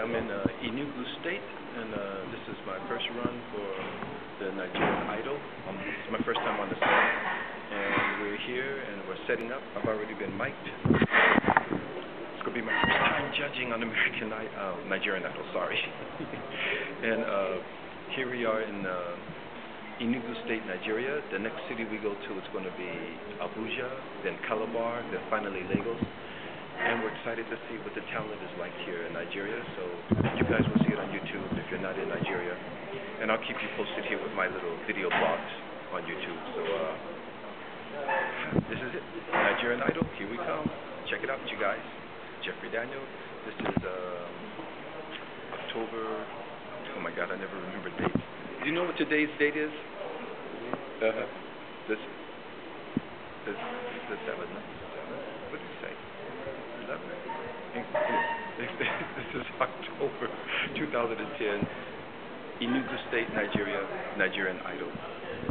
I'm in uh, Enugu State, and uh, this is my first run for the Nigerian Idol. Um, it's my first time on the set, and we're here and we're setting up. I've already been mic'd. It's gonna be my first time judging on American I- uh, Nigerian Idol. Sorry. and uh, here we are in uh, Enugu State, Nigeria. The next city we go to is going to be Abuja, then Calabar, then finally Lagos excited to see what the talent is like here in Nigeria. So you guys will see it on YouTube if you're not in Nigeria, and I'll keep you posted here with my little video blogs on YouTube. So uh, this is it, Nigerian Idol. Here we come. Check it out, you guys. Jeffrey Daniel. This is um, October. Oh my God, I never remember dates. Do you know what today's date is? Uh -huh. this, this, the seventh. What did you say? 11? this is October 2010, Enugu State, Nigeria, Nigerian Idol.